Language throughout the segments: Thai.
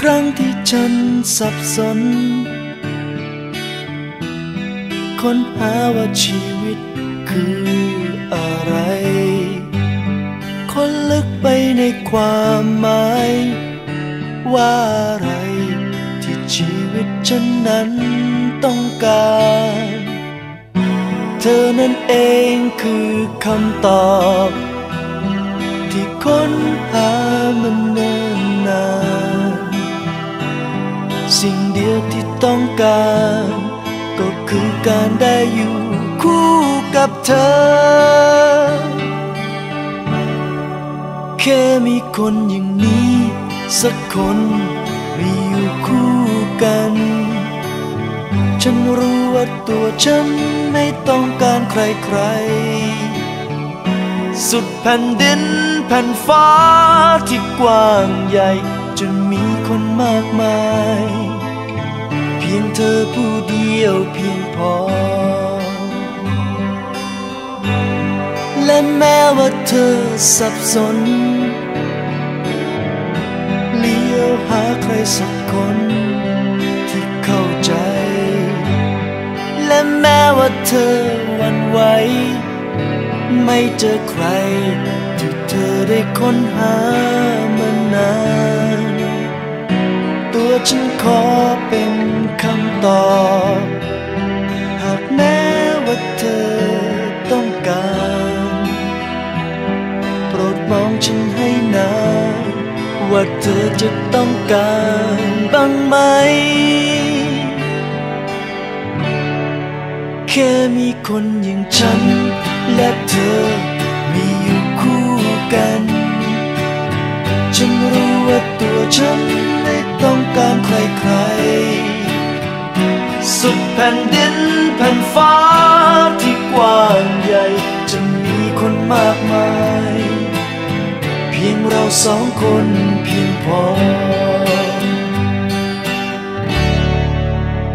ครั้งที่ฉันสับสน ค้นหาว่าชีวิตคืออะไร คนลึกไปในความหมาย ว่าอะไรที่ชีวิตฉันนั้นต้องการ เธอนั่นเองคือคำตอบ ที่ค้นหามันเน ที่ต้องการ ก็คือการได้อยู่คู่กับเธอ แค่มีคนอย่างนี้ สักคนมีอยู่คู่กัน ฉันรู้ว่าตัวฉันไม่ต้องการใครๆ สุดแผ่นดินแผ่นฟ้าที่กว้างใหญ่ จะมีคนมากมาย เธอผู้เดียวเพียงพอ และแม้ว่าเธอสับสน เลี้ยวหาใครสักคนที่เข้าใจ และแม้ว่าเธอหวันไหว ไม่เจอใครที่เธอได้ค้นหามานาน ฉันขอเป็นคำตอบ หากแม้ว่าเธอต้องการ โปรดมองฉันให้นานว่าเธอจะต้องการบ้างไหม แค่มีคนอย่างฉัน และเธอมีอยู่คู่กัน ฉันรู้ว่าตัวฉัน ไม่ต้องการใครๆสุดแผ่นดินแผ่นฟ้าที่กว้างใหญ่ จะมีคนมากมาย เพียงเราสองคนเพียงพอ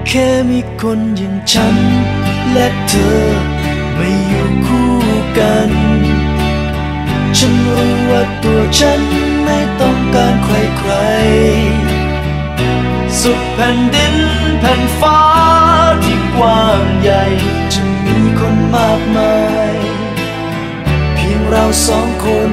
แค่มีคนอย่างฉัน และเธอไม่อยู่คู่กัน ฉันรู้ว่าตัวฉันไม่ต้อง สุดแผ่นดินแผ่นฟ้าที่กว้างใหญ่จะมีคนมากมาย เพียงเราสองคน